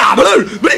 啊不乐不